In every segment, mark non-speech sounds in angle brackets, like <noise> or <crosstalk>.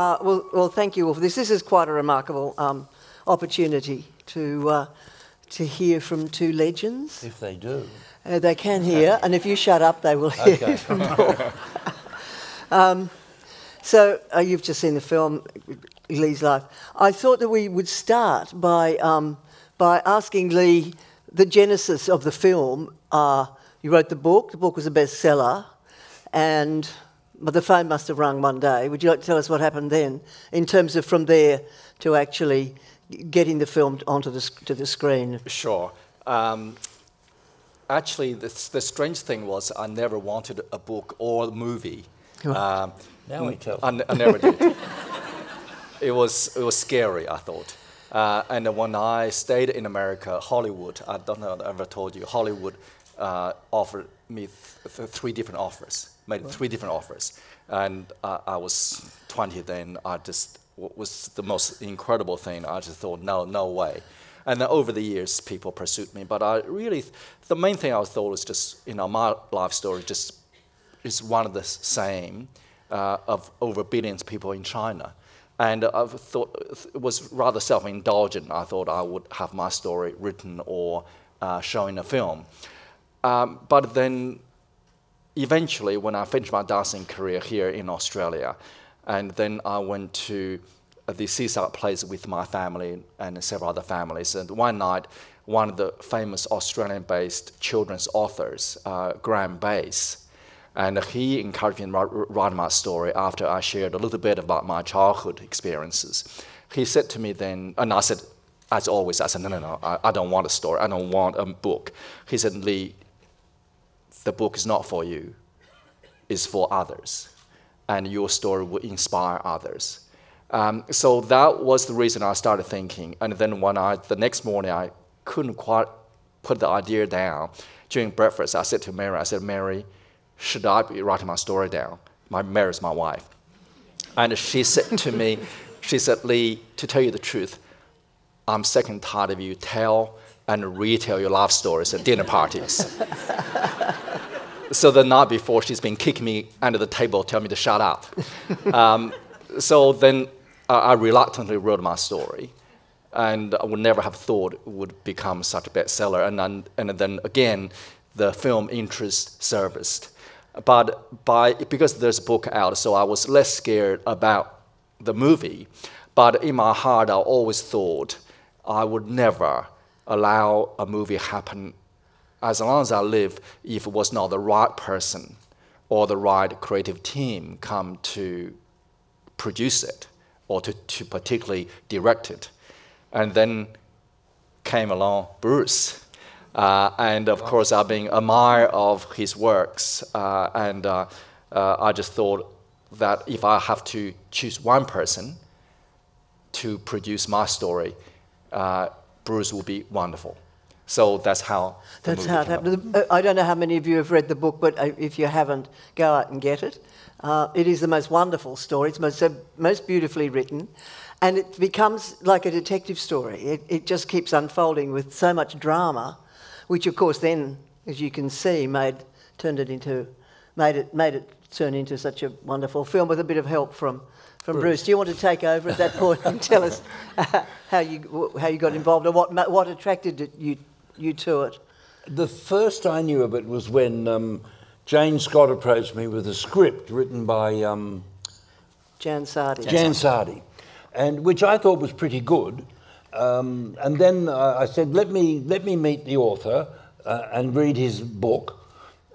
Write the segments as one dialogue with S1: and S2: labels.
S1: Uh, well, well, thank you all for this. This is quite a remarkable um, opportunity to uh, to hear from two legends.
S2: If they do.
S1: Uh, they can hear, <laughs> and if you shut up, they will hear
S2: Okay.
S1: Paul. <laughs> um, so uh, you've just seen the film Li's life. I thought that we would start by um, by asking Li the genesis of the film. Uh, you wrote the book. The book was a bestseller, and the phone must have rung one day. Would you like to tell us what happened then, in terms of from there to actually getting the film onto the to the screen?
S3: Sure. Um, actually, the, the strange thing was I never wanted a book or a movie. Um,
S2: Now he tells
S3: I, n- I never did. <laughs> it was it was scary. I thought. Uh, and when I stayed in America, Hollywood, I don't know if I ever told you, Hollywood uh, offered me th- th- three different offers, made three different offers. And uh, I was 20 then. I just, what was the most incredible thing. I just thought, no, no way. And then over the years, people pursued me. But I really, the main thing I thought was just, you know, my life story just is one of the same uh, of over billions of people in China. And I thought it was rather self-indulgent. I thought I would have my story written or uh, shown in a film. Um, but then eventually, when I finished my dancing career here in Australia, and then I went to uh, the seaside place with my family and several other families. And one night, one of the famous Australian-based children's authors, uh, Graeme Base, and he encouraged me to write- my story after I shared a little bit about my childhood experiences. He said to me then, and I said, as always, I said, no, no, no, I, I don't want a story, I don't want a book. He said, Li, the book is not for you, it's for others. And your story will inspire others. Um, so that was the reason I started thinking. And then when I, the next morning, I couldn't quite put the idea down. During breakfast, I said to Mary, I said, Mary, should I be writing my story down? My Mary is my wife. And she said to me, she said, Li, to tell you the truth, I'm sick and tired of you tell and retell your love stories at dinner parties. so the night before, she's been kicking me under the table, telling me to shut up. Um, so then uh, I reluctantly wrote my story. And I would never have thought it would become such a bestseller. And then, and then again, the film interest surfaced. But by, because there's a book out, so I was less scared about the movie. But in my heart, I always thought I would never allow a movie happen as long as I live if it was not the right person or the right creative team come to produce it or to, to particularly direct it. And then came along Bruce. Uh, and of course, I've been admirer of his works. Uh, and uh, uh, I just thought that if I have to choose one person to produce my story, uh, Bruce will be wonderful. So that's how
S1: That's how it happened. Uh, I don't know how many of you have read the book, but uh, if you haven't, go out and get it. Uh, it is the most wonderful story. It's most, so most beautifully written. And it becomes like a detective story. It, it just keeps unfolding with so much drama, which, of course, then, as you can see, made, turned it into, made it, made it turn into such a wonderful film with a bit of help from, from Bruce. Do you want to take over at that point and tell us uh, <laughs> how you, how you got involved and what, what attracted you, you to it?
S2: The first I knew of it was when um, Jane Scott approached me with a script written by um,
S1: Jan Sardi.
S2: Jan Sardi, and which I thought was pretty good. Um, and then uh, I said, let me, let me meet the author uh, and read his book.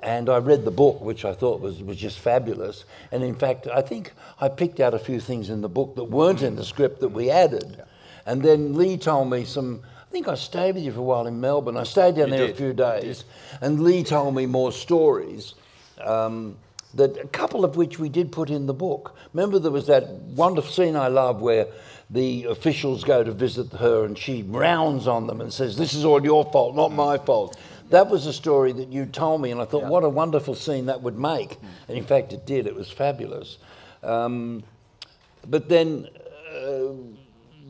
S2: And I read the book, which I thought was, was just fabulous. And in fact, I think I picked out a few things in the book that weren't in the script that we added. And then Li told me some, I think I stayed with you for a while in Melbourne. I stayed down
S3: You
S2: there
S3: did,
S2: a few days. And Li told me more stories. Um, that a couple of which we did put in the book. Remember, there was that wonderful scene I love where the officials go to visit her and she rounds on them and says, This is all your fault, not my fault. That was a story that you told me, and I thought, what a wonderful scene that would make. And in fact, it did, it was fabulous. Um, but then, uh,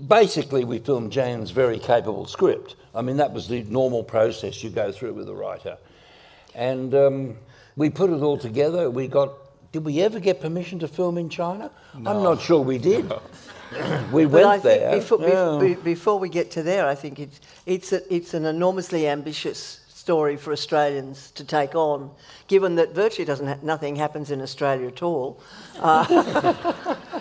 S2: basically, we filmed Jan's very capable script. I mean, that was the normal process you go through with a writer. And um, we put it all together. We got Did we ever get permission to film in China? I'm not sure we did. <laughs> we
S1: But
S2: went
S1: I think
S2: there.
S1: before,
S2: yeah.
S1: be- before we get to there, I think it's, it's, a, it's an enormously ambitious story for Australians to take on, given that virtually doesn't ha- nothing happens in Australia at all. Uh,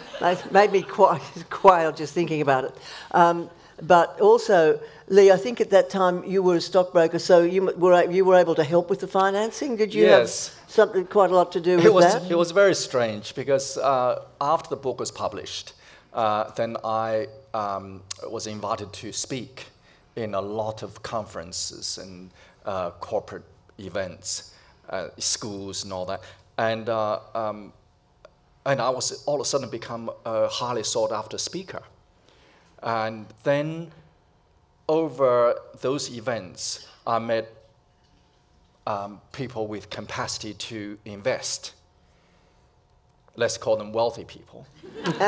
S1: <laughs> made- made me quite quail just thinking about it. Um, but also, Li, I think at that time you were a stockbroker, so you were you were able to help with the financing. Did you
S3: Yes.
S1: have something quite a lot to do with
S3: it was
S1: that?
S3: it was very strange because uh, after the book was published, uh, then I um, was invited to speak in a lot of conferences and uh, corporate events, uh, schools and all that, and uh, um, and I was all of a sudden become a highly sought after speaker, and then over those events, I met um, people with capacity to invest. Let's call them wealthy people. <laughs>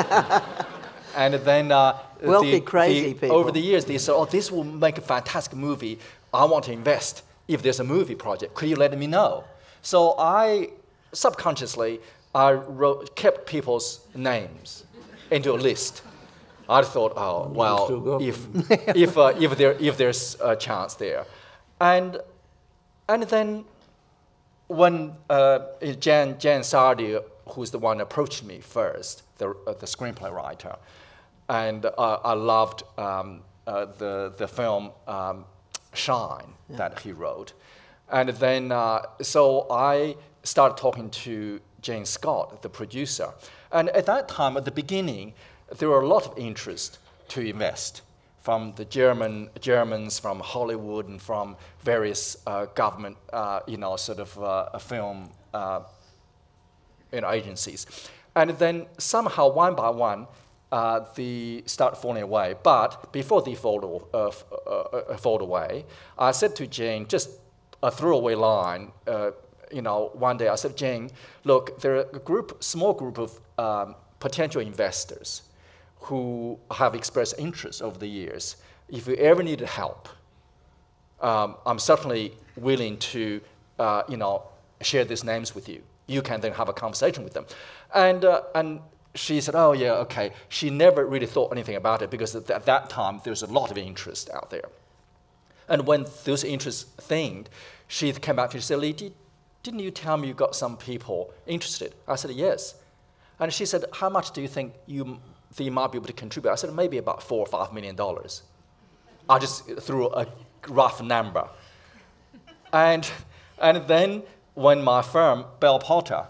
S3: and then uh,
S1: Wealthy,
S3: the-
S1: crazy
S3: the-
S1: people.
S3: Over the years, they said, "Oh, this will make a fantastic movie. I want to invest. If there's a movie project, could you let me know?" So I subconsciously I wrote, kept people's names into a list. I thought, oh well, if if uh, if there if there's a chance there, and and then when uh, Jan Jan Sardi, who's the one approached me first, the uh, the screenplay writer, and uh, I loved um, uh, the the film um, Shine that he wrote, and then uh, so I started talking to Jane Scott, the producer, and at that time, at the beginning, there were a lot of interest to invest from the German Germans, from Hollywood, and from various uh, government, uh, you know, sort of uh, film uh, you know, agencies. And then somehow, one by one, uh, they start falling away. But before they fall, uh, uh, fall away, I said to Jane, just a throwaway line, uh, you know, one day I said, Jane, look, there are a group, small group of um, potential investors who have expressed interest over the years. If you ever need help, um, I'm certainly willing to, uh, you know, share these names with you. You can then have a conversation with them. And, uh, and she said, oh, yeah, okay. She never really thought anything about it because at that- time there was a lot of interest out there. And when those interests thinned, she came back to me and said, Li, did, didn't you tell me you got some people interested? I said, yes. And she said, how much do you think you, you might be able to contribute? I said, maybe about four or five million dollars. I just threw a rough number. And, and then when my firm, Bell Potter,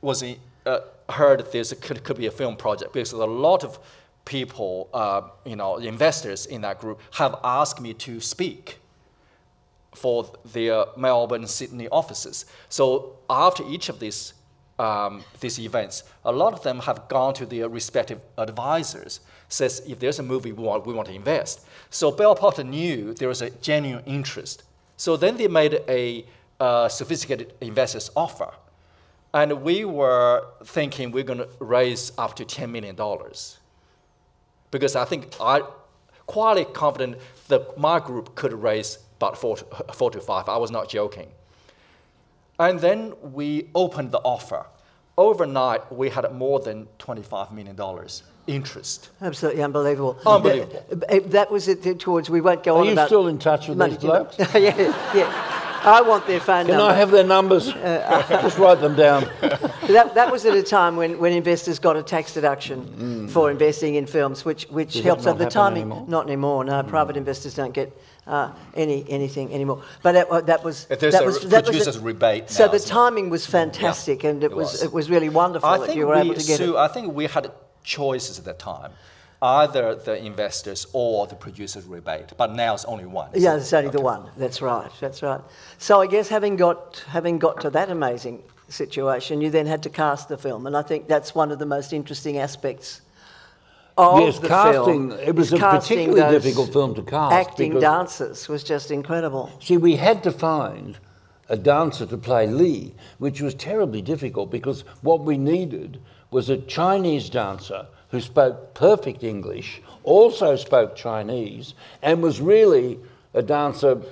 S3: was in, uh, heard this could, could be a film project, because a lot of people, uh, you know, investors in that group have asked me to speak for their Melbourne, Sydney offices. So after each of these um, these events, a lot of them have gone to their respective advisors. Says if there's a movie we want, we want to invest. So Bell Potter knew there was a genuine interest. So then they made a uh, sophisticated investors offer, and we were thinking we're going to raise up to ten million dollars because I think I quite confident that my group could raise about four to, four to five. I was not joking. And then we opened the offer. Overnight, we had more than $25 million interest.
S1: Absolutely unbelievable.
S3: Unbelievable.
S1: That, that was it towards, we won't go
S2: Are
S1: on
S2: you
S1: about
S2: still in touch with
S1: money
S2: these
S1: to-
S2: blokes? <laughs>
S1: yeah, yeah. I want their phone
S2: Can
S1: number.
S2: I have their numbers?
S1: Uh,
S2: Just write them down. <laughs>
S1: that, that was at a time when, when investors got a tax deduction for investing in films, which, which
S2: Mm. Does
S1: helps
S2: not
S1: at the timing.
S2: anymore? Mm.
S1: Not anymore. No, private investors don't get uh, any anything anymore. But that, uh, that was that
S3: a
S1: was,
S3: re-
S1: that was
S3: producer's rebate
S1: So the
S3: isn't it?
S1: timing was fantastic, and it,
S3: it
S1: was,
S3: was.
S1: it was really wonderful
S3: I
S1: that you were
S3: we,
S1: able to get
S3: Sue,
S1: it.
S3: I think we had choices at that time, either the investors or the producer's rebate. But now it's only one.
S1: Yeah, it's only the one. That's right. That's right. So I guess having got having got to that amazing situation, you then had to cast the film, and I think that's one of the most interesting aspects of
S2: Yes,
S1: the
S2: casting,
S1: film.
S2: it was
S1: is
S2: a particularly difficult film to cast
S1: Acting
S2: because-
S1: dancers was just incredible.
S2: See, we had to find a dancer to play Li, which was terribly difficult because what we needed was a Chinese dancer who spoke perfect English, also spoke Chinese, and was really a dancer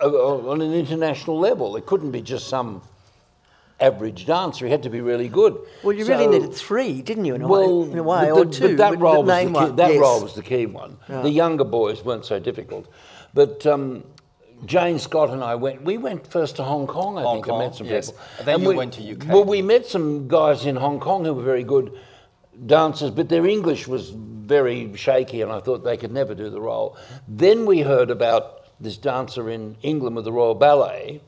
S2: on an international level. It couldn't be just some average dancer. He had to be really good.
S1: Well, you really needed three, didn't you? In a
S2: well,
S1: way, in a way
S2: but
S1: or
S2: the-
S1: two.
S2: But that role,
S1: the
S2: was the, key,
S1: one,
S2: that
S1: yes.
S2: role was the key one. The younger boys weren't so difficult. But um, Jane Scott and I went, we went first to Hong Kong, I
S3: Hong
S2: think,
S3: Kong,
S2: and met some
S3: yes.
S2: people.
S3: And then you
S2: we,
S3: went to UK.
S2: Well, we met some guys in Hong Kong who were very good dancers, but their English was very shaky, and I thought they could never do the role. Then we heard about this dancer in England with the Royal Ballet,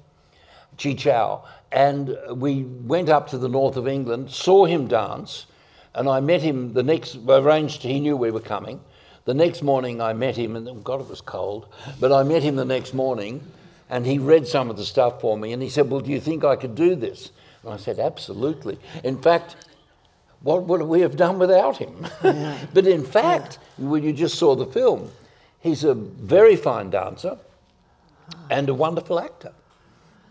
S2: Chi Cao, and we went up to the north of England, saw him dance, and I met him the next, arranged, he knew we were coming. The next morning I met him, and God, it was cold, but I met him the next morning, and he read some of the stuff for me, and he said, Well, do you think I could do this? And I said, Absolutely. In fact, what would we have done without him? <laughs> <laughs> but in fact, when you just saw the film, he's a very fine dancer and a wonderful actor.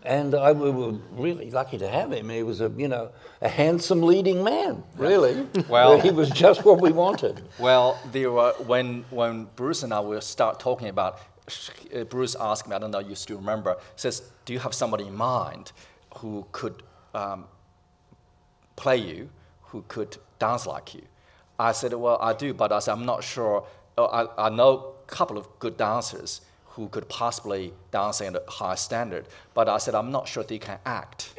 S2: And I, we were really lucky to have him. He was a, you know, a handsome leading man, really. <laughs>
S3: Well-
S2: he was just what we wanted.
S3: Well, there were, when, when Bruce and I will start talking about, uh, Bruce asked me, I don't know, if you still remember, says, do you have somebody in mind who could um, play you, who could dance like you? I said, well, I do, but I said, I'm not sure. Uh, I, I know a couple of good dancers who could possibly dance at a high standard, but I said, I'm not sure they can act.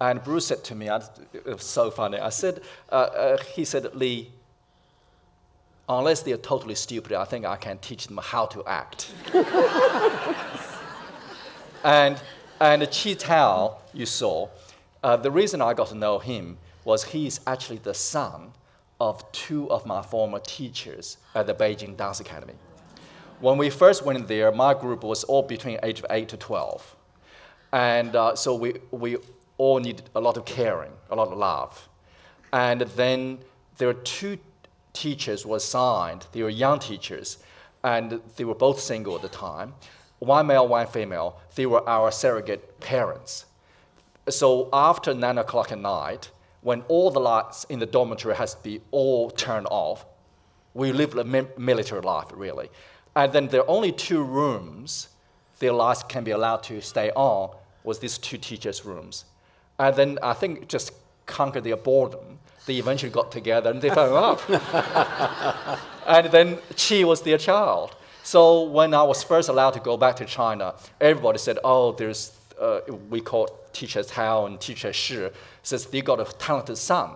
S3: And Bruce said to me, I, it was so funny. I said, uh, uh, he said, Li, unless they're totally stupid, I think I can teach them how to act. <laughs> and and Chi Cao, you saw, uh, the reason I got to know him was he's actually the son of two of my former teachers at the Beijing Dance Academy. When we first went there, my group was all between age of 8 to 12. And uh, so we, we all needed a lot of caring, a lot of love. And then there were two teachers were assigned. They were young teachers, and they were both single at the time. One male, one female. They were our surrogate parents. So after nine o'clock at night, when all the lights in the dormitory has to be all turned off, we live a military life really. And then there are only two rooms their lights can be allowed to stay on was these two teachers' rooms. And then I think just conquered their boredom. They eventually got together and they fell in love. <laughs> and then Chi was their child. So when I was first allowed to go back to China, everybody said, oh, there's, uh, we call teachers Hao and teacher Shi, says they got a talented son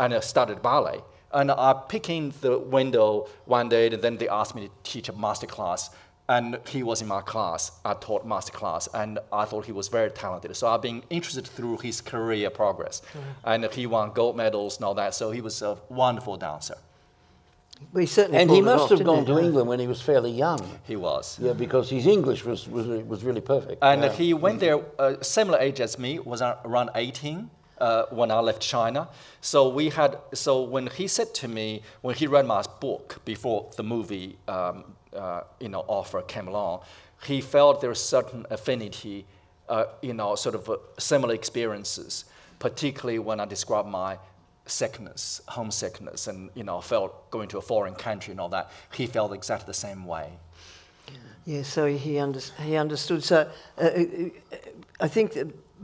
S3: and uh, started ballet. And I picked in the window one day, and then they asked me to teach a master class. And he was in my class. I taught master class, and I thought he was very talented. So I've been interested through his career progress. And he won gold medals and all that. So he was a wonderful dancer.
S1: We certainly
S2: And he must
S1: off,
S2: have gone
S1: he?
S2: to England when he was fairly young.
S3: He was.
S2: Yeah, because his English was, was, was really perfect.
S3: And
S2: Yeah.
S3: he went there, uh, similar age as me, was around 18 uh, when I left China. So we had, so when he said to me, when he read my book before the movie, um, uh, you know, offer came along, he felt there was certain affinity, uh, you know, sort of uh, similar experiences, particularly when I described my sickness, homesickness, and you know, felt going to a foreign country and all that. He felt exactly the same way.
S1: Yeah, so he, under, he understood. So uh, uh, I think,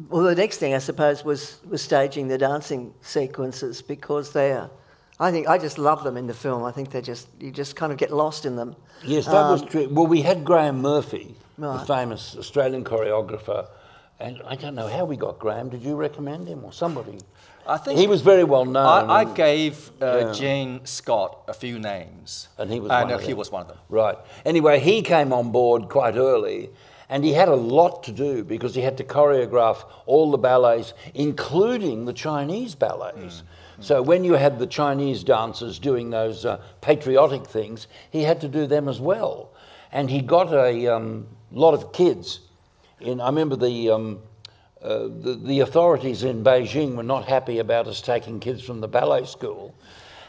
S1: well, the next thing I suppose was, was staging the dancing sequences because they are, I think, I just love them in the film. I think they just, you just kind of get lost in them.
S2: Yes, that was
S1: Um,
S2: true. Well, we had Graeme Murphy, the famous Australian choreographer, and I don't know how we got Graeme. Did you recommend him or somebody?
S3: I think
S2: he was very well known.
S3: I, I gave uh,
S2: Yeah.
S3: Jane Scott a few names,
S2: And he was
S3: and
S2: one
S3: uh,
S2: of
S3: he
S2: them.
S3: was one of them.
S2: Right. Anyway, he came on board quite early and he had a lot to do because he had to choreograph all the ballets, including the Chinese ballets. So when you had the Chinese dancers doing those uh, patriotic things, he had to do them as well. And he got a um, lot of kids. In, I remember the, um, uh, the, the authorities in Beijing were not happy about us taking kids from the ballet school.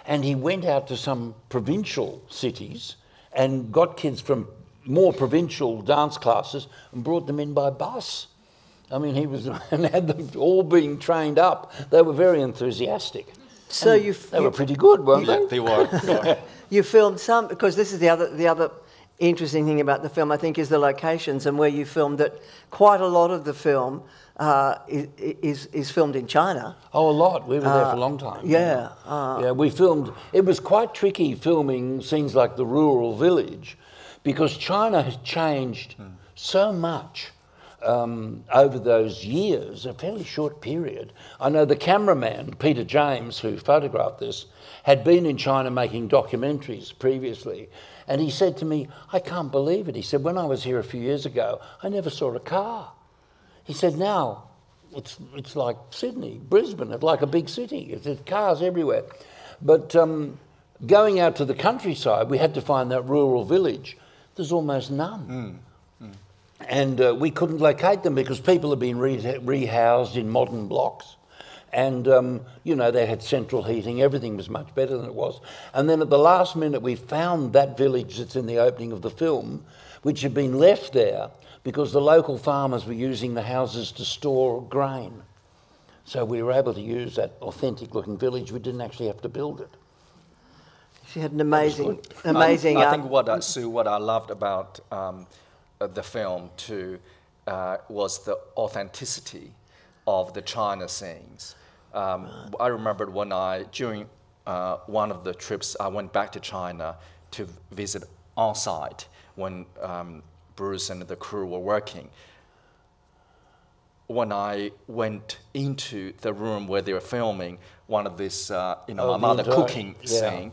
S2: And he went out to some provincial cities and got kids from more provincial dance classes and brought them in by bus. I mean, he was and <laughs> had them all being trained up. They were very enthusiastic.
S1: So you,
S2: They were pretty good, weren't
S3: Yeah,
S2: they?
S3: they were. <laughs> they were.
S1: you filmed some because this is the other the other interesting thing about the film, I think, is the locations and where you filmed. That quite a lot of the film uh, is, is is filmed in China.
S2: Oh, a lot. We were there for a long time.
S1: yeah, uh,
S2: yeah, we filmed. It was quite tricky filming scenes like the rural village because China has changed so much um, over those years, a fairly short period. I know the cameraman, Peter James, who photographed this, had been in China making documentaries previously. And he said to me, I can't believe it. He said, When I was here a few years ago, I never saw a car. He said, Now it's, it's like Sydney, Brisbane, it's like a big city. There's cars everywhere. But um, going out to the countryside, we had to find that rural village. There's almost none. And uh, we couldn't locate them because people had been re- rehoused in modern blocks. And, um, you know, they had central heating, everything was much better than it was. And then at the last minute, we found that village that's in the opening of the film, which had been left there because the local farmers were using the houses to store grain. So we were able to use that authentic looking village. We didn't actually have to build it.
S1: She had an amazing,
S3: I-
S1: amazing.
S3: I,
S1: uh,
S3: think what I, Sue, what I loved about um, uh, the film too uh, was the authenticity of the China scenes. Um, I remembered when I during uh, one of the trips I went back to China to visit on site when um, Bruce and the crew were working. When I went into the room where they were filming one of this, uh, you know,
S2: Oh,
S3: my mother cooking
S2: yeah.
S3: scene,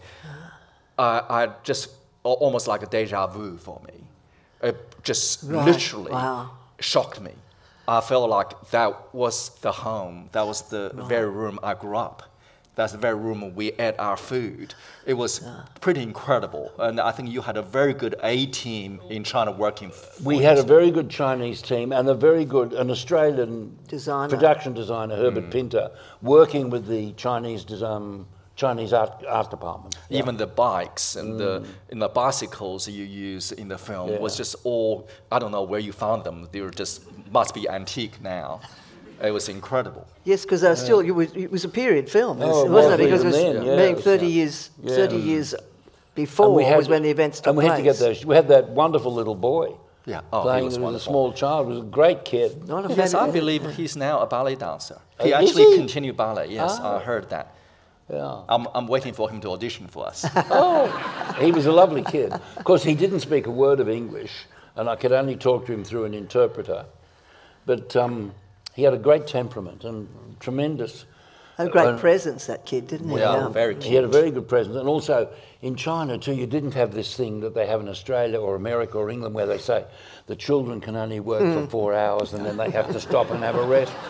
S3: I, I just almost like a deja vu for me. It just
S1: Right.
S3: literally
S1: Wow.
S3: shocked me. I felt like that was the home. That was the very room I grew up. That's the very room we ate our food. It was pretty incredible, and I think you had a very good A team in China working. f-
S2: We
S3: for
S2: had a very good Chinese team and a very good an Australian
S1: Designer.
S2: production designer, Herbert mm. Pinter, working with the Chinese design, um, Chinese art, art department.
S3: Even the bikes and the mm. and the bicycles you use in the film was just all I don't know where you found them. They were just must be antique now. It was incredible.
S1: Yes, because uh, still, it was, it was a period film,
S2: Oh, it
S1: wasn't it? Because it was
S2: even then, yeah,
S1: being
S2: it was,
S1: 30
S2: yeah.
S1: years,
S2: Yeah.
S1: 30 years before was when the events took
S2: And we
S1: place.
S2: had to get those. We had that wonderful little boy.
S3: Yeah. Oh, he
S2: playing
S3: was
S2: as a small child. He was a great kid.
S1: Not a
S3: Yes, I
S1: fan-
S3: believe he's now a ballet dancer.
S2: Oh,
S3: He
S2: is
S3: actually
S2: he?
S3: continued ballet. Yes,
S2: Ah.
S3: I heard that.
S2: Yeah.
S3: I'm, I'm waiting for him to audition for us. <laughs>
S2: Oh, he was a lovely kid. Of course, he didn't speak a word of English, and I could only talk to him through an interpreter. But um, he had a great temperament and tremendous.
S1: A great
S2: Uh,
S1: presence, that kid, didn't he?
S3: Yeah, very
S2: He had a very good presence, and also in China too, you didn't have this thing that they have in Australia or America or England, where they say the children can only work for four hours and then they have to stop and have a rest. <laughs>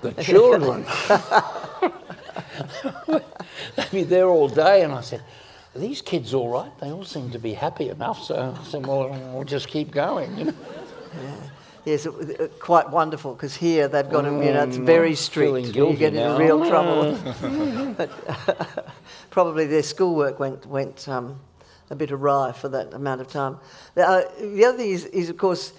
S2: The children, <laughs> they'd be there all day, and I said, "Are these kids all right? They all seem to be happy enough." So I said, "Well, we'll just keep going." You know?
S1: Yes, it, uh, quite wonderful because here they've got, 'em, you know, it's very strict. You get into
S2: now.
S1: real trouble. <laughs> <laughs> but <laughs> probably their schoolwork went, went um, a bit awry for that amount of time. The, uh, the other thing is, is, of course,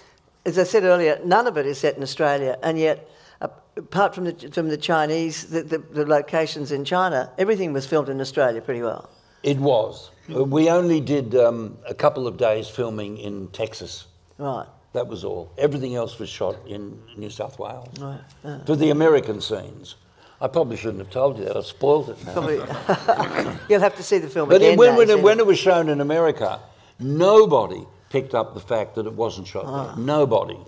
S1: as I said earlier, none of it is set in Australia, and yet, uh, apart from the, from the Chinese, the, the, the locations in China, everything was filmed in Australia pretty well.
S2: It was. Uh, We only did um, a couple of days filming in Texas.
S1: Right.
S2: That was all. Everything else was shot in New South Wales.
S1: Right. Uh,
S2: For the American scenes. I probably shouldn't have told you that. I spoiled it now. <laughs>
S1: you'll have to see the film
S2: But
S1: again.
S2: it, when, when, it, when it was shown in America, nobody picked up the fact that it wasn't shot there. Nobody.
S1: Ah.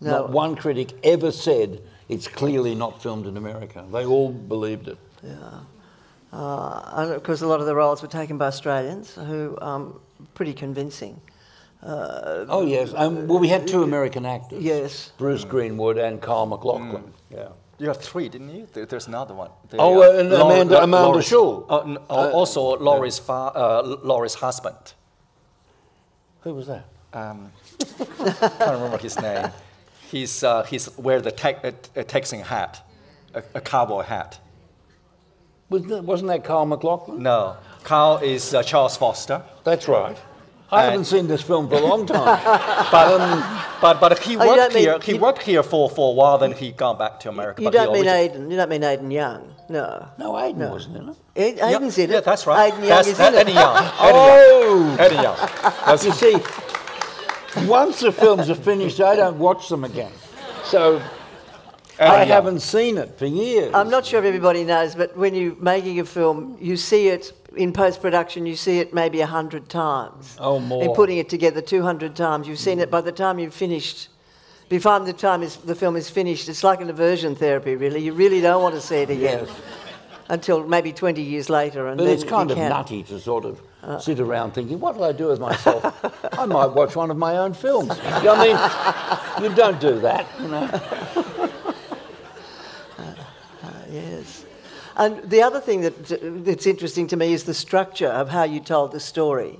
S1: No.
S2: Not one critic ever said it's clearly not filmed in America. They all believed it.
S1: Uh, and of course, a lot of the roles were taken by Australians who um, pretty convincing. Uh,
S2: Oh, yes. Um, well, we had two American actors.
S1: Yes.
S2: Bruce Greenwood and Carl MacLachlan. Yeah.
S3: You have three, didn't you? There's another one. The,
S2: Oh, uh, and Amanda- Amanda
S3: Laurie's-
S2: Shaw.
S3: Uh, n- uh, also, Laurie's, fa- uh, Laurie's husband.
S2: Who was that?
S3: Um, <laughs> can't remember his name. He's, uh, he's wear the te- a, a Texan hat, a, a cowboy hat.
S2: Wasn't that, wasn't that Carl MacLachlan?
S3: No, Carl is uh, Charles Foster.
S2: That's right. I
S3: And-
S2: haven't seen this film for a long time. <laughs>
S3: But, um, but, but he
S1: Oh,
S3: worked
S1: don't mean-
S3: here. He worked here for, for a while. Then he gone back to America.
S1: You
S3: but he
S1: don't mean
S3: origi-
S1: Aden. You don't mean Aden Young. No.
S2: No, Aden wasn't in it.
S1: Ed,
S3: Yeah,
S1: Aden's in
S3: yeah,
S1: it.
S3: that's right.
S1: Aden Young
S3: that's
S1: is
S3: that,
S1: in it.
S3: Eddie <laughs> Young.
S2: Oh,
S3: Eddie Young. That's
S2: you see, <laughs> once the films are finished, I don't watch them again. So I
S3: Young.
S2: haven't seen it for years.
S1: I'm not sure if everybody knows, but when you're making a film, you see it in post production, you see it maybe 100 times.
S2: Oh, more.
S1: In putting it together 200 times. You've seen it by the time you've finished. By the time is, the film is finished, it's like an aversion therapy, really. You really don't want to see it again
S2: Yes.
S1: until maybe 20 years later. And
S2: But
S1: then
S2: it's kind of
S1: can.
S2: nutty to sort of uh. sit around thinking, what will I do with myself? I might watch one of my own films. You know what I mean? You don't do that, you know.
S1: Yes. And the other thing that, that's interesting to me is the structure of how you told the story.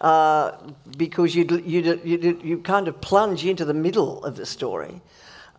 S1: Uh, because you you you you kind of plunge into the middle of the story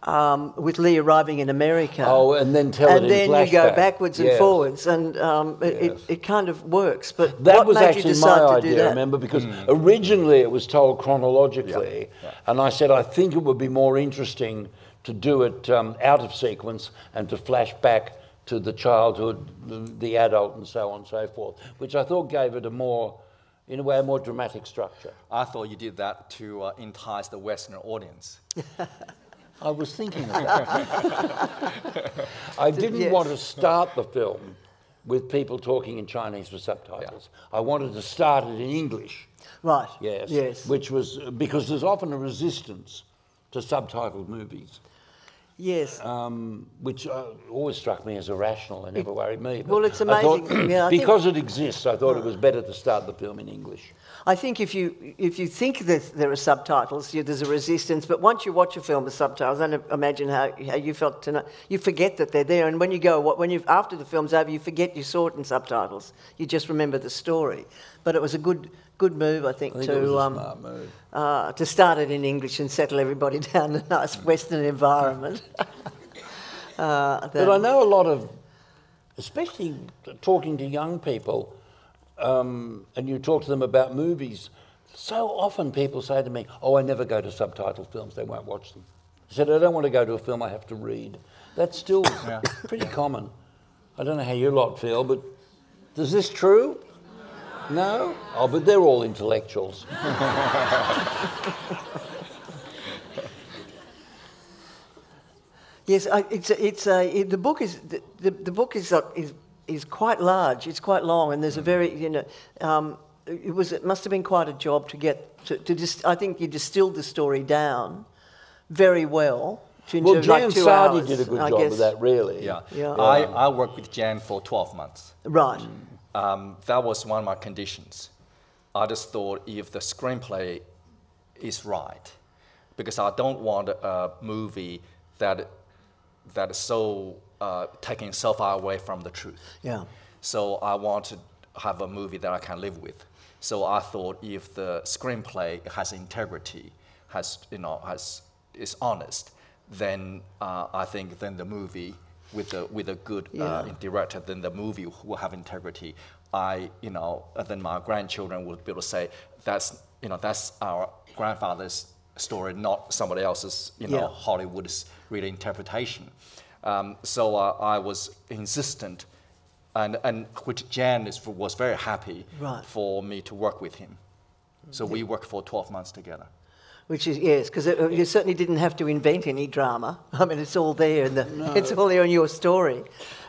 S1: um, with Li arriving in America.
S2: Oh, and then tell it
S1: and
S2: in
S1: then you go backwards and
S2: Yes.
S1: forwards, and um, it,
S2: Yes.
S1: it, it kind of works. But
S2: That
S1: what
S2: was
S1: made you
S2: actually
S1: decide
S2: my
S1: do
S2: idea,
S1: that?
S2: remember, because originally it was told chronologically, and I said I think it would be more interesting to do it um, out of sequence and to flash back to the childhood, the, the adult, and so on and so forth, which I thought gave it a more, in a way, a more dramatic structure.
S3: I thought you did that to uh, entice the Western audience.
S2: I was thinking of that. <laughs> I didn't
S1: Yes.
S2: want to start the film with people talking in Chinese with subtitles. I wanted to start it in English.
S1: Right.
S2: Yes.
S1: Yes.
S2: Which was because there's often a resistance to subtitled movies,
S1: yes.
S2: um, which uh, always struck me as irrational and never worried me. But
S1: Well, it's
S2: I thought
S1: amazing. Yeah,
S2: because it exists, I thought it was better to start the film in English.
S1: I think if you if you think that there are subtitles, you, there's a resistance. But once you watch a film with subtitles, I don't imagine how, how you felt tonight. You forget that they're there, and when you go, what- when you after the film's over, you forget you saw it in subtitles. You just remember the story. But it was a good good move, I think,
S2: I think
S1: to
S2: it was a
S1: um,
S2: smart move.
S1: uh, to start it in English and settle everybody <laughs> down in a nice Western environment. <laughs> uh,
S2: But I know a lot of, especially talking to young people, um, and you talk to them about movies, so often people say to me, Oh, I never go to subtitle films, they won't watch them. I said, I don't want to go to a film I have to read. That's still <laughs> pretty common. I don't know how you lot feel, but is this true? No? Oh, but they're all intellectuals. <laughs>
S1: Yes, I, it's a, it's a, it, the book is the, the, the book is, uh, is is quite large. It's quite long, and there's a very you know um, it was it must have been quite a job to get to, to just I think you distilled the story down very well. To
S2: Well, Jan
S1: like two
S2: Sardi
S1: hours,
S2: did a good
S1: I
S2: job
S1: guess.
S2: with that, really.
S3: Yeah.
S1: Yeah.
S3: I, I worked with Jan for 12 months.
S1: Right.
S3: Um, that was one of my conditions. I just thought if the screenplay is right, because I don't want a movie that that is so uh, taking so far away from the truth.
S1: Yeah.
S3: So I want to have a movie that I can live with. So I thought if the screenplay has integrity, has you know has is honest, then uh, I think then the movie with a with a good uh, director, then the movie will have integrity. I you know then my grandchildren would be able to say that's you know that's our grandfather's story, not somebody else's you know
S1: Yeah.
S3: Hollywood's real interpretation. Um, so uh, I was insistent, and, and which Jan is, was very happy
S1: Right.
S3: for me to work with him. So we worked for 12 months together.
S1: Which is yes, because you certainly didn't have to invent any drama. <laughs> I mean, it's all there, and the, it's all there in your story.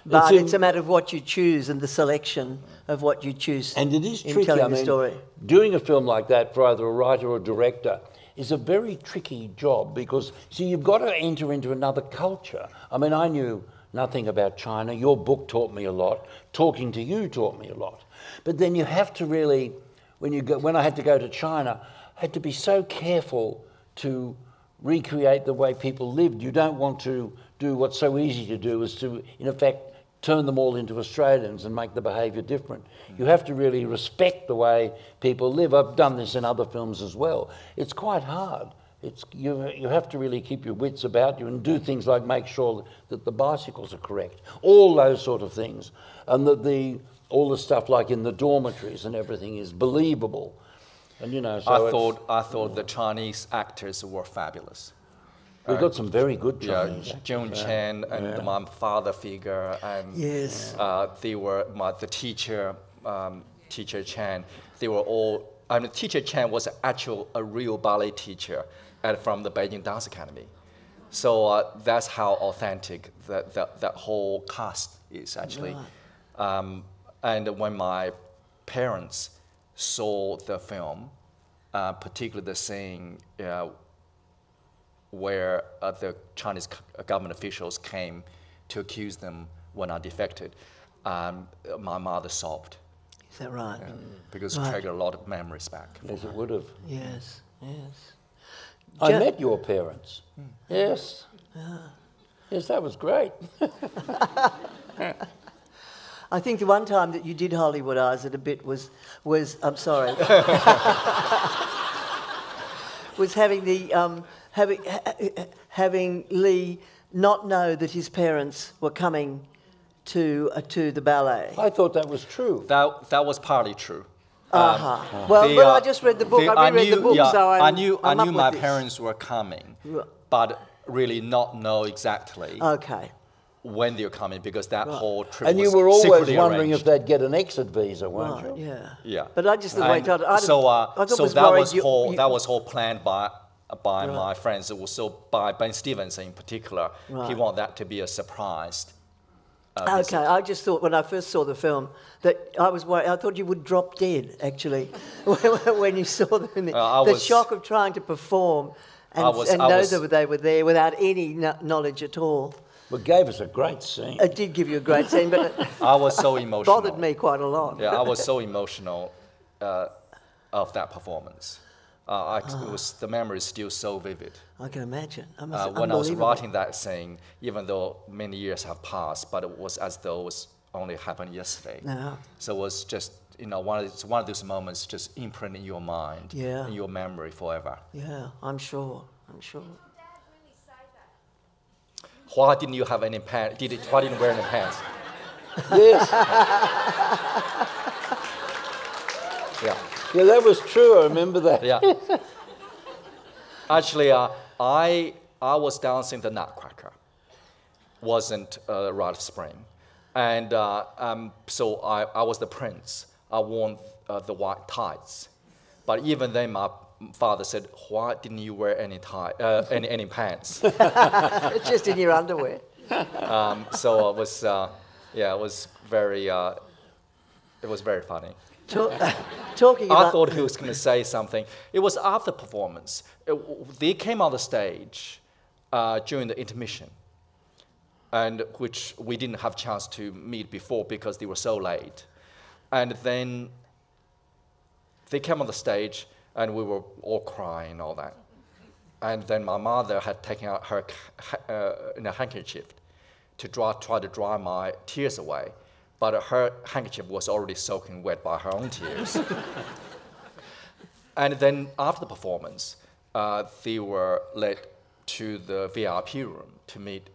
S1: But
S2: in-
S1: it's a matter of what you choose and the selection of what you choose
S2: And it is
S1: in
S2: tricky.
S1: telling
S2: I
S1: the
S2: mean,
S1: story.
S2: doing a film like that for either a writer or a director is a very tricky job because, see, you've got to enter into another culture. I mean, I knew nothing about China. Your book taught me a lot. Talking to you taught me a lot. But then you have to really, when you go, when I had to go to China, I had to be so careful to recreate the way people lived. You don't want to do what's so easy to do, is to, in effect, turn them all into Australians and make the behaviour different. You have to really respect the way people live. I've done this in other films as well. It's quite hard. It's, you, you have to really keep your wits about you and do things like make sure that the bicycles are correct, all those sort of things. And that the, all the stuff like in the dormitories and everything is believable. And you know, so
S3: I thought, I thought the Chinese actors were fabulous.
S2: We've got some very good
S3: Yeah,
S2: Chinese.
S3: Joan Chen and my father figure, and
S1: Yes.
S3: uh, they were my, the teacher, um, teacher Chen. They were all. I mean, teacher Chen was actual a real ballet teacher at, from the Beijing Dance Academy. So uh, that's how authentic that, that, that whole cast is actually. Um, and when my parents saw the film, uh, particularly the scene uh, where uh, the Chinese government officials came to accuse them when I defected, um, my mother sobbed
S1: Is that right?
S3: because it triggered a lot of memories back.
S2: Yes, it would have.
S1: Yes, yes.
S2: I
S1: Ja-
S2: met your parents. Yes. Yes, that was great. <laughs>
S1: I think the one time that you did Hollywoodize it a bit was, was I'm sorry, <laughs> <laughs> was having the um, having ha- having Li not know that his parents were coming to uh, to the ballet.
S2: I thought that was true.
S3: That, that was partly true.
S1: Uh-huh. Well,
S3: The,
S1: well,
S3: uh,
S1: I just read the book.
S3: the-
S1: I reread the book,
S3: yeah,
S1: so I'm,
S3: I knew,
S1: I'm
S3: I knew
S1: with
S3: my
S1: this.
S3: parents were coming, but really not know exactly
S1: Okay.
S3: when they were coming because that whole trip
S2: And you were always
S3: secretly
S2: wondering if they'd get an exit visa, weren't
S1: Right,
S2: you?
S1: yeah.
S3: Yeah.
S1: But I just thought, wait,
S3: And
S1: I'd, I'd,
S3: so, uh,
S1: I thought
S3: so
S1: was
S3: that was
S1: you-
S3: whole
S1: you-
S3: that was whole planned by by my friends. also by Ben Stevens in particular. He wanted that to be a surprise. uh, visit.
S1: Okay, I just thought when I first saw the film that I was worried. I thought you would drop dead actually <laughs> when you saw them. In the,
S3: Uh,
S1: the
S3: was-
S1: shock of trying to perform and,
S3: was-
S1: and know
S3: was-
S1: that they were there without any knowledge at all.
S2: But gave us a great scene.
S1: It did give you a great scene, but <laughs> it
S3: I was so emotional.
S1: bothered me quite a lot.
S3: Yeah, I was so emotional uh, of that performance. Uh, I, it was the memory is still so vivid.
S1: I can imagine. I
S3: Uh, when I was writing that scene, even though many years have passed, but it was as though it was only happened yesterday.
S1: Yeah.
S3: So it was just you know one of it's one of those moments just imprint in your mind,
S1: Yeah.
S3: in your memory forever.
S1: Yeah, I'm sure. I'm sure.
S3: Why didn't you have any pants? Did it, why didn't you wear any pants?
S2: yes. <laughs>
S3: Yeah.
S2: Yeah, that was true. I remember that.
S3: Yeah. <laughs> Actually, uh, I, I was dancing the Nutcracker. Wasn't uh, of Spring. And uh, um, so I, I was the prince. I wore uh, the white tights. But even then, my father said, why didn't you wear any, tie, uh, any, any pants? <laughs>
S1: Just in your underwear.
S3: Um, so it was, uh, yeah, it was very, uh, it was very funny.
S1: Talk, <laughs> talking
S3: I thought he was going to say something. It was after performance. It- they came on the stage uh, during the intermission, and which we didn't have chance to meet before because they were so late. And then they came on the stage, and we were all crying and all that. And then my mother had taken out her uh, you know, handkerchief to dry, try to dry my tears away, but her handkerchief was already soaking wet by her own tears. <laughs> and then after the performance, uh, they were led to the VIP room to meet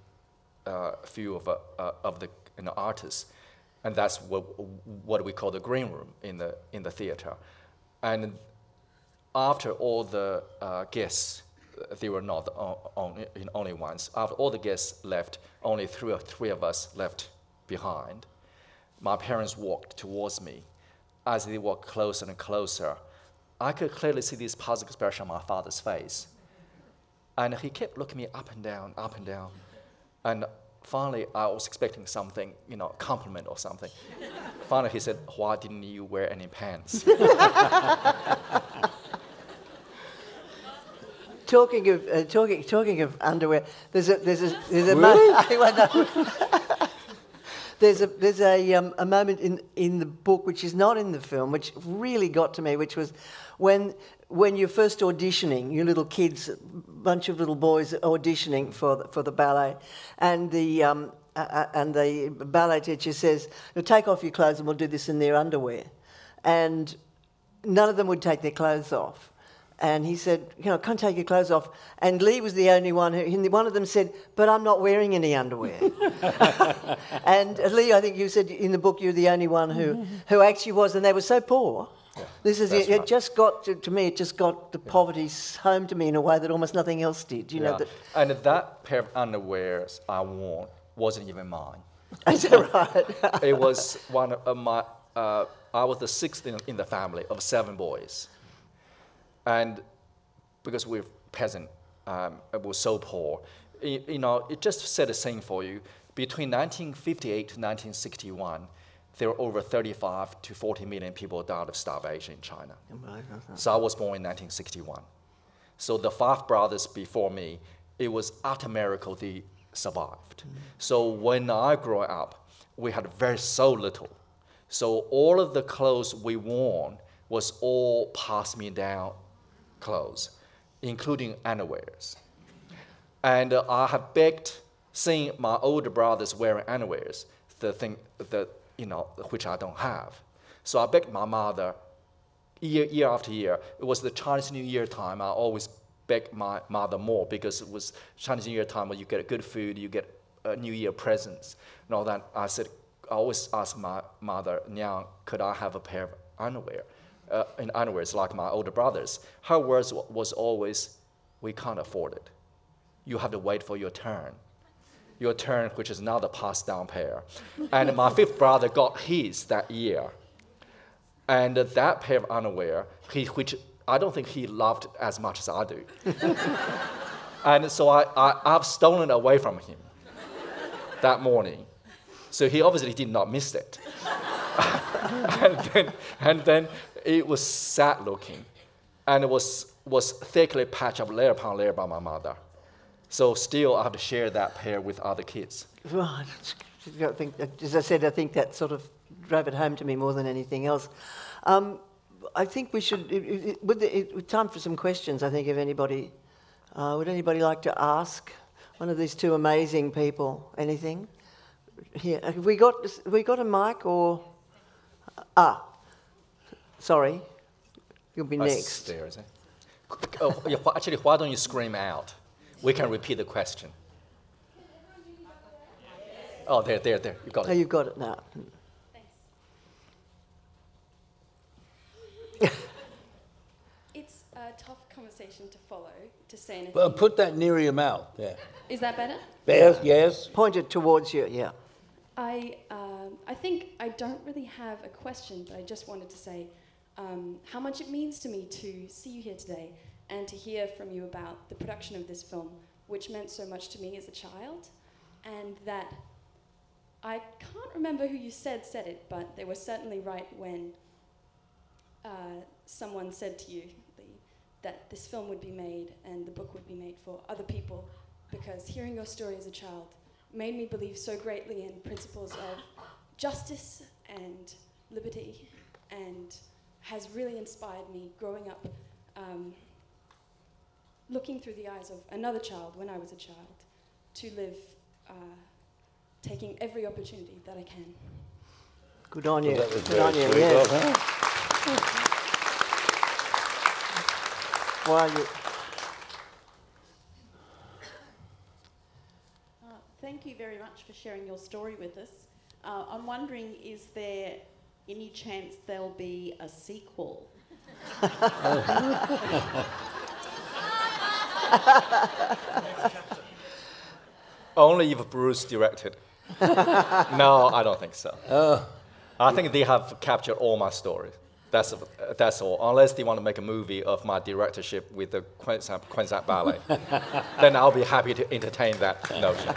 S3: uh, a few of, uh, uh, of the you know, artists, and that's what, what we call the green room in the, in the theater. And after all the uh, guests, they were not only, only ones. After all the guests left, only three three of us left behind. My parents walked towards me. As they walked closer and closer, I could clearly see this puzzled expression on my father's face. And he kept looking me up and down, up and down. And finally, I was expecting something, you know, a compliment or something. finally, he said, Why didn't you wear any pants? <laughs>
S1: Talking of uh, talking talking of underwear, there's a there's a there's a mo- Well, no. There's a there's a um, a moment in in the book which is not in the film, which really got to me, which was when when you're first auditioning, you little kids, bunch of little boys auditioning for the, for the ballet, and the um, uh, and the ballet teacher says, "Now take off your clothes and we'll do this in their underwear," and none of them would take their clothes off. And he said, you know, can't take your clothes off. And Li was the only one who, one of them said, but I'm not wearing any underwear. <laughs> and uh, Li, I think you said in the book you're the only one who, who actually was, and they were so poor. This is it. It just got to, to me. It just got the poverty home to me in a way that almost nothing else did. You know that.
S3: And that pair of underwear I wore wasn't even mine. <laughs>
S1: Is that right?
S3: it was one of my, uh, I was the sixth in, in the family of seven boys. And because we're peasant, um, was so poor, you, you know, it just set a scene for you. Between 1958 to 1961, there were over 35 to 40 million people died of starvation in China. So I was born in 1961. So the five brothers before me, it was after miracle they survived. So when I grew up, we had very so little. So all of the clothes we worn was all passed me down clothes, including underwears. And uh, I have begged, seeing my older brothers wearing underwears, the thing that you know, which I don't have. So I begged my mother, year, year after year. It was the Chinese New Year time. I always begged my mother more because it was Chinese New Year time where you get good food, you get uh, New Year presents, and all that. I said, I always ask my mother, Nyang, could I have a pair of underwear? Uh, in underwears like my older brothers. Her words wa- was always, we can't afford it. You have to wait for your turn your turn, which is another passed down pair. And my <laughs> fifth brother got his that year. And that pair of underwear, he, which I don't think he loved as much as I do. <laughs> and so I, I, I've stolen it away from him that morning. So he obviously did not miss it. <laughs> and, then, and then it was sad looking. And it was, was thickly patched up layer upon layer by my mother. So still, I have to share that pair with other kids.
S1: Right. As I said, I think that sort of drove it home to me more than anything else. Um, I think we should, it, it, it, time for some questions, I think, if anybody, uh, would anybody like to ask one of these two amazing people anything? Here, have we got, have we got a mic or, ah, sorry, you'll be
S3: That's
S1: next.
S3: There, is it? Oh, yeah, actually, why don't you scream out? We can repeat the question. Oh, there, there, there. You got
S1: Oh,
S3: it.
S1: you've got it now.
S4: It's a tough conversation to follow, to say anything.
S2: Well, put that near your mouth. Yeah.
S4: Is that better?
S2: Yes, yes.
S1: Pointed towards you, yeah.
S4: I, um, I think I don't really have a question, but I just wanted to say um, how much it means to me to see you here today and to hear from you about the production of this film, which meant so much to me as a child, and that I can't remember who you said said it, but they were certainly right when uh, someone said to you that this film would be made and the book would be made for other people, because hearing your story as a child made me believe so greatly in principles of justice and liberty, and has really inspired me growing up, um, looking through the eyes of another child when I was a child, to live. Uh, taking every opportunity that I can.
S1: Good on you.
S2: Well,
S1: Good on you,
S2: sweet
S1: yes.
S2: of her.
S1: While you,
S5: Uh, Thank you very much for sharing your story with us. Uh, I'm wondering, is there any chance there'll be a sequel? <laughs>
S3: Only if Bruce directed. <laughs> no, I don't think so. Oh. I think they have captured all my stories. That's, that's all. Unless they want to make a movie of my directorship with the Queensland, Queensland Ballet, <laughs> then I'll be happy to entertain that notion.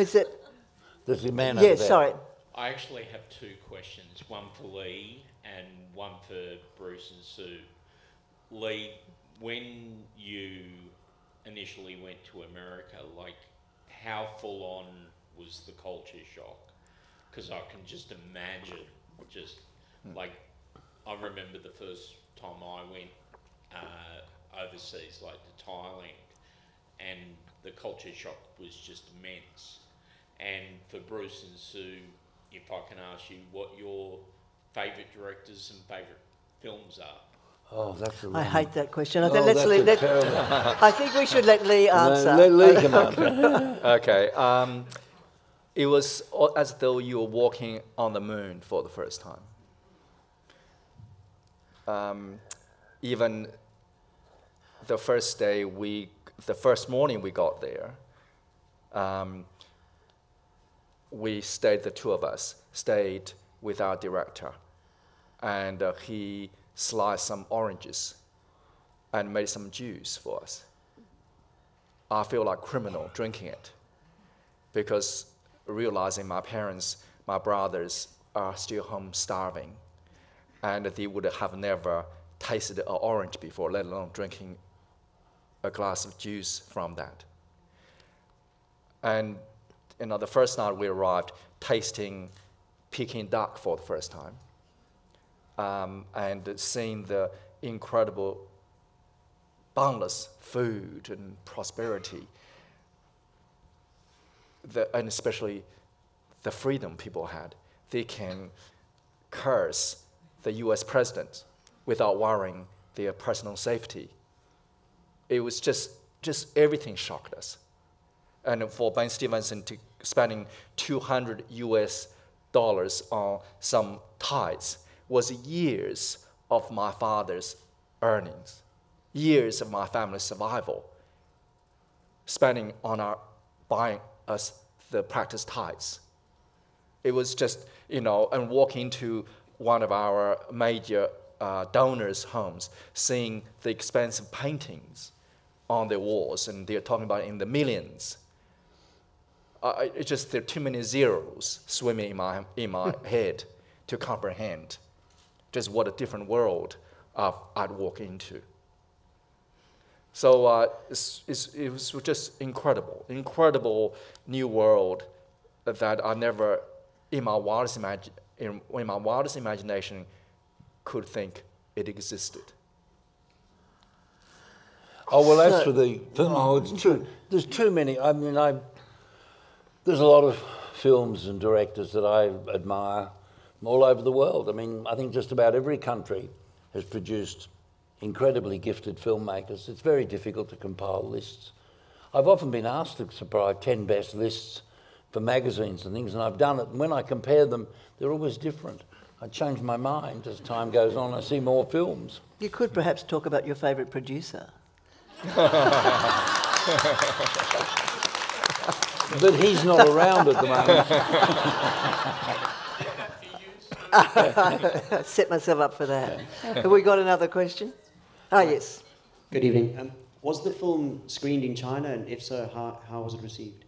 S1: Is it?
S2: There's a man over
S1: Yes,
S2: there.
S1: sorry.
S6: I actually have two questions, one for Li and one for Bruce and Sue. Li, when you initially went to America, like how full on was the culture shock? Because I can just imagine, just like I remember the first time I went uh, overseas, like to Thailand, and the culture shock was just immense. And for Bruce and Sue, if I can ask you what your favourite directors and favourite films are.
S2: Oh, that's a
S1: I hate that question. I
S2: Oh,
S1: think, let's
S2: that's
S1: leave,
S2: a
S1: let, <laughs> I think we should let Li answer.
S2: Let Li come <laughs> up.
S3: Okay. Um, it was as though you were walking on the moon for the first time. Um, even the first day we, the first morning we got there, um, we stayed, the two of us stayed with our director, and uh, he sliced some oranges and made some juice for us. I feel like criminal drinking it because realizing my parents, my brothers are still home starving, and they would have never tasted an orange before, let alone drinking a glass of juice from that. And you know, the first night we arrived, tasting Peking duck for the first time, um, and seeing the incredible, boundless food and prosperity, the, and especially the freedom people had. They can curse the U.S. president without worrying their personal safety. It was just, just everything shocked us and for Ben Stevenson to spending 200 US dollars on some ties was years of my father's earnings, years of my family's survival, spending on our buying us the practice ties. It was just, you know, and walking into one of our major uh, donors' homes, seeing the expensive paintings on their walls, and they're talking about in the millions. Uh, it's just there are too many zeros swimming in my, in my head to comprehend just what a different world uh, I'd walk into. So uh, it's, it's, it was just incredible, incredible new world that I never, in my wildest, imagi- in, in my wildest imagination, could think it existed.
S2: Oh well, as
S1: So-
S2: for the film, oh, it's too. There's too many. I mean, I. There's a lot of films and directors that I admire from all over the world. I mean, I think just about every country has produced incredibly gifted filmmakers. It's very difficult to compile lists. I've often been asked to supply 10 best lists for magazines and things, and I've done it. And when I compare them, they're always different. I change my mind as time goes on. I see more films.
S1: You could perhaps talk about your favourite producer. <laughs>
S2: But he's not around at the moment.
S1: I <laughs> set myself up for that. Have we got another question? Ah, yes.
S7: Good evening. Um, was the film screened in China, and if so, how, how was it received?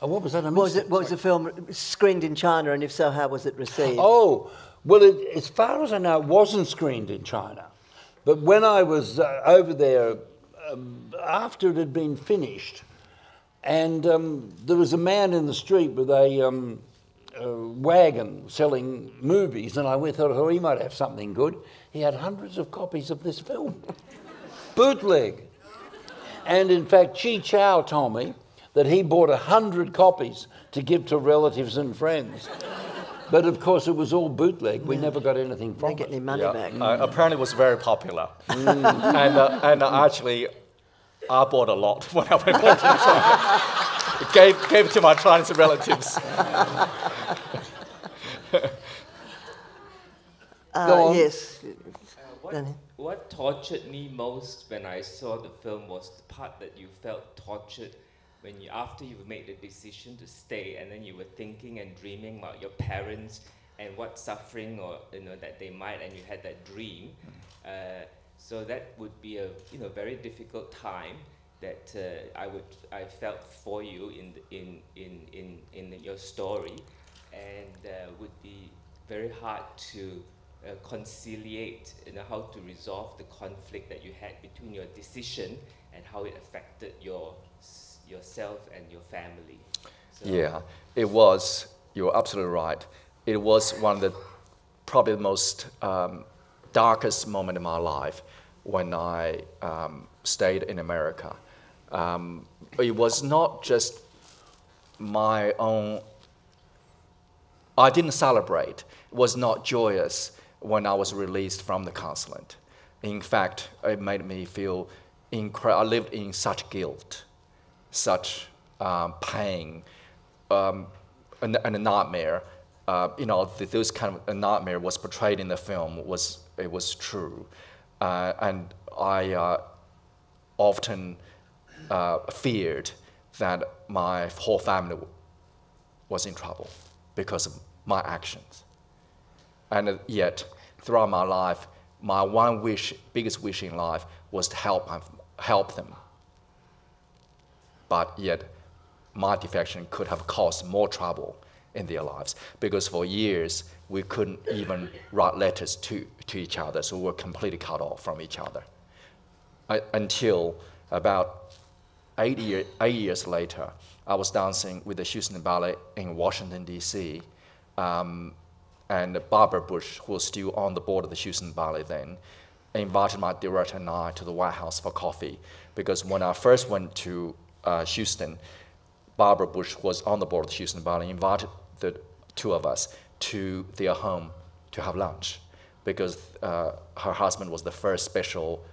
S2: Oh, what was that? I
S1: Was
S2: missed
S1: it was the film screened in China, and if so, how was it received?
S2: Oh, well, it, as far as I know, it wasn't screened in China. But when I was uh, over there, um, after it had been finished, and um, there was a man in the street with a, um, a wagon selling movies, and I went thought, oh, he might have something good. He had hundreds of copies of this film, <laughs> bootleg. And in fact, Chi Cao told me that he bought a hundred copies to give to relatives and friends. But of course, it was all bootleg. We never got anything
S1: Don't
S2: from
S1: get any money
S3: Yeah,
S1: back.
S3: uh, apparently it was very popular. and uh, and uh, actually, I bought a lot <laughs> when I went back to China. gave, gave it to my Chinese relatives. <laughs>
S1: Uh,
S2: Go on.
S1: Yes.
S8: What, what tortured me most when I saw the film was the part that you felt tortured when you after you made the decision to stay and then you were thinking and dreaming about your parents and what suffering or you know that they might and you had that dream. Uh, so that would be a you know very difficult time that uh, I would I felt for you in in, in in in your story, and uh, would be very hard to uh, conciliate you know how to resolve the conflict that you had between your decision and how it affected your yourself and your family. So
S3: Yeah, it was. You're absolutely right. It was one of the probably the most um, darkest moment in my life when I um, stayed in America. Um, it was not just my own. I didn't celebrate. It was not joyous when I was released from the consulate. In fact, it made me feel incredible. I lived in such guilt, such um, pain, um, a, a nightmare. Uh, you know, th- those kind of nightmare was portrayed in the film was it was true, uh, and I uh, often uh, feared that my whole family was in trouble because of my actions. And yet, throughout my life, my one wish, biggest wish in life, was to help help them. But yet, my defection could have caused more trouble in their lives because for years we couldn't even write letters to, to each other, so we were completely cut off from each other. I, until about eight, year, eight years later, I was dancing with the Houston Ballet in Washington, D.C. Um, and Barbara Bush, who was still on the board of the Houston Ballet then, invited my director and I to the White House for coffee. Because when I first went to uh, Houston, Barbara Bush was on the board of Houston Ballet, invited the two of us to their home to have lunch because uh, her husband was the first special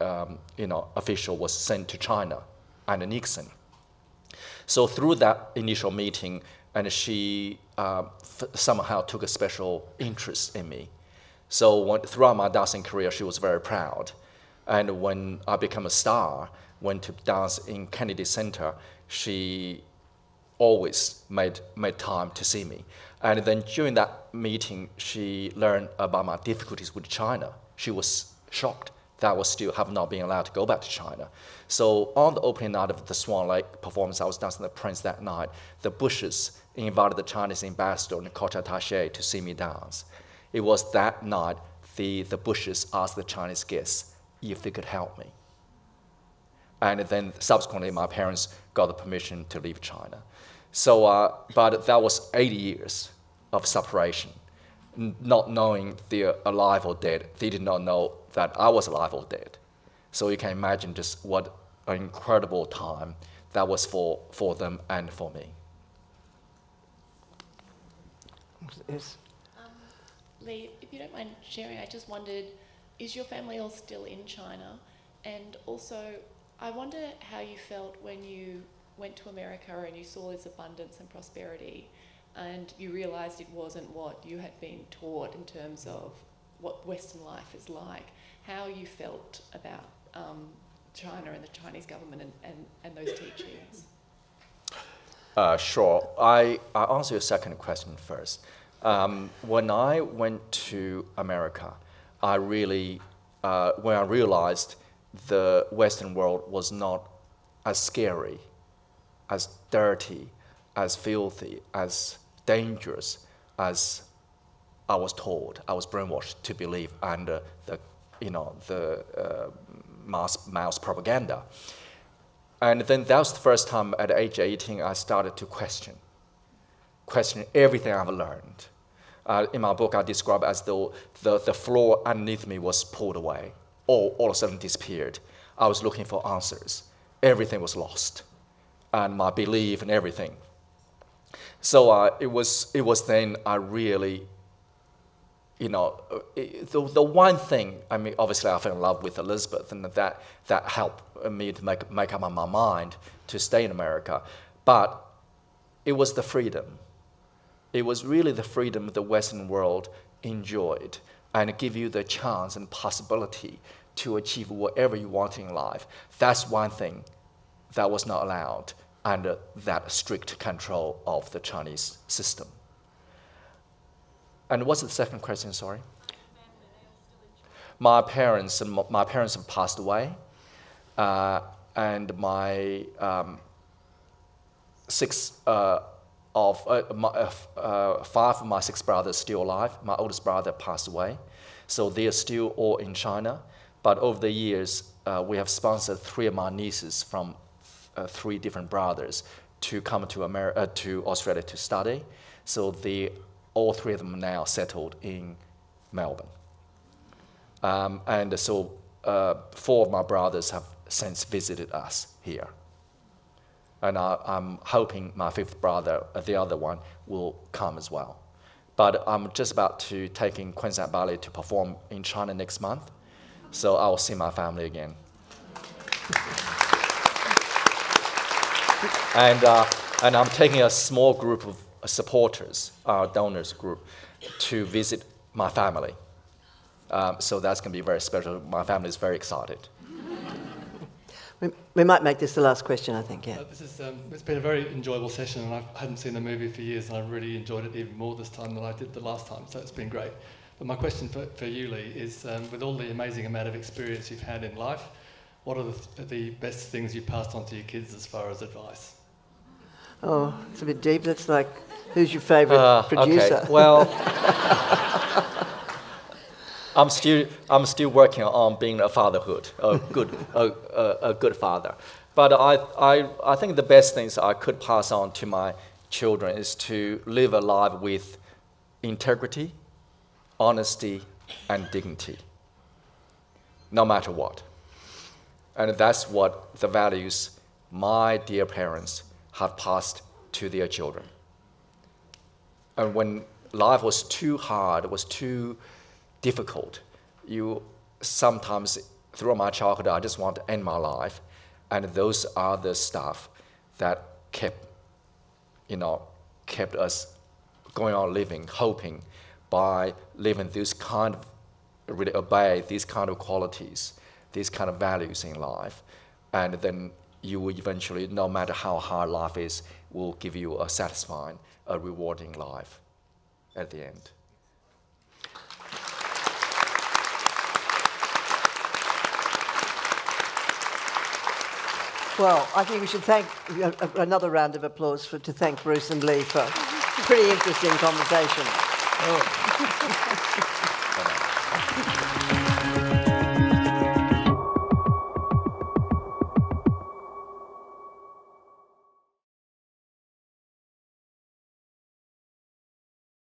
S3: um, you know, official was sent to China under Nixon. So through that initial meeting, and she uh, somehow took a special interest in me. So when, throughout my dancing career, she was very proud. And when I became a star, went to dance in Kennedy Center, she always made, made time to see me. And then during that meeting, she learned about my difficulties with China. She was shocked that I was still have not been allowed to go back to China. So on the opening night of the Swan Lake performance, I was dancing the Prince that night. The Bushes invited the Chinese ambassador and culture attaché to see me dance. It was that night the, the Bushes asked the Chinese guests if they could help me. And then subsequently, my parents got the permission to leave China. So, uh, but that was 80 years of separation, not knowing they're alive or dead. They did not know that I was alive or dead. So you can imagine just what an incredible time that was for, for them and for me.
S1: Yes.
S9: Um, Li, if you don't mind sharing, I just wondered, is your family all still in China? And also, I wonder how you felt when you went to America and you saw this abundance and prosperity and you realised it wasn't what you had been taught in terms of what Western life is like, how you felt about um, China and the Chinese government and, and, and those teachings.
S3: Uh, sure. I, i answer your second question first. Um, when I went to America, I really, uh, when I realized the Western world was not as scary, as dirty, as filthy, as dangerous as I was told, I was brainwashed to believe under the, you know, the uh, mass, mass propaganda. And then that was the first time at age 18 I started to question, question everything I've learned. Uh, in my book, I describe as though the, the floor underneath me was pulled away, or all of a sudden disappeared. I was looking for answers. Everything was lost, and my belief and everything. So uh, it, was, it was then I really you know, the, the one thing, I mean, obviously I fell in love with Elizabeth, and that, that helped me to make, make up my mind to stay in America. But it was the freedom. It was really the freedom the Western world enjoyed and give you the chance and possibility to achieve whatever you want in life. That's one thing that was not allowed under that strict control of the Chinese system. And what's the second question? Sorry. My parents, and my parents have passed away, uh, and my um, six uh, of uh, my, uh, uh, five of my six brothers still alive. My oldest brother passed away, so they are still all in China. But over the years, uh, we have sponsored three of my nieces from three different brothers to come to America, to Australia to study. So all three of them now settled in Melbourne. Um, and so uh, four of my brothers have since visited us here. And I, am hoping my fifth brother, uh, the other one, will come as well. But I'm just about to take in Queensland Ballet to perform in China next month, so I'll see my family again. and uh, and I'm taking a small group of supporters, our donors group, to visit my family. Um, so that's going to be very special. My family is very excited.
S1: We, we might make this the last question, I think, yeah.
S10: Uh, this is, um, it's been a very enjoyable session, and I hadn't seen the movie for years, and I've really enjoyed it even more this time than I did the last time, so it's been great. But my question for, for you, Li, is um, with all the amazing amount of experience you've had in life, what are the, th- the best things you passed on to your kids as far as advice?
S1: Oh, it's a bit deep. That's like, who's your favourite
S3: Uh,
S1: producer?
S3: Okay. Well, <laughs> I'm still I'm still working on being a fatherhood, a good a, a, a good father. But I, I I think the best things I could pass on to my children is to live a life with integrity, honesty, and dignity. No matter what. And that's what the values my dear parents have passed to their children. And when life was too hard, was too difficult, you sometimes, throughout my childhood, I just want to end my life. And those are the stuff that kept, you know, kept us going on living, hoping by living this kind of, really obey these kind of qualities, these kind of values in life. And then you will eventually, no matter how hard life is, will give you a satisfying, a rewarding life at the end.
S1: Well, I think we should thank uh, another round of applause for, to thank Bruce and Li for a pretty interesting conversation. ハハハハ!